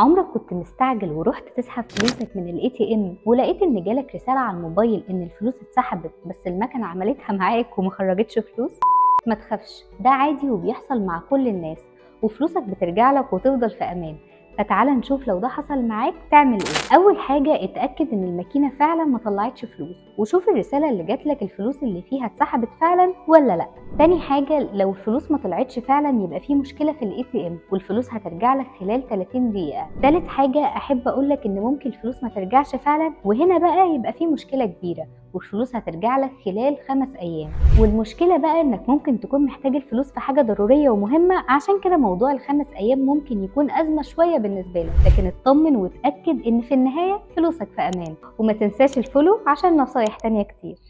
عمرك كنت مستعجل ورحت تسحب فلوسك من ال ATM ولقيت إن جالك رسالة على الموبايل إن الفلوس اتسحبت بس المكنة عملتها معاك وما خرجتش فلوس؟ ما تخافش ده عادي وبيحصل مع كل الناس وفلوسك بترجع لك وتفضل في أمان. فتعالى نشوف لو ده حصل معاك تعمل إيه. أول حاجة اتأكد إن الماكينة فعلا ما طلعتش فلوس وشوف الرسالة اللي جات لك الفلوس اللي فيها اتسحبت فعلا ولا لأ. تاني حاجة لو الفلوس ما طلعتش فعلا يبقى في مشكلة في ال ATM والفلوس هترجع لك خلال 30 دقيقة. تالت حاجة أحب أقول لك إن ممكن الفلوس ما ترجعش فعلا وهنا بقى يبقى في مشكلة كبيرة والفلوس هترجع لك خلال خمس أيام. والمشكلة بقى إنك ممكن تكون محتاج الفلوس في حاجة ضرورية ومهمة عشان كده موضوع الخمس أيام ممكن يكون أزمة شوية بالنسبة لك. لكن اطمن وتاكد إن في النهاية فلوسك في أمان وما تنساش الفولو عشان نصايح تانية كتير.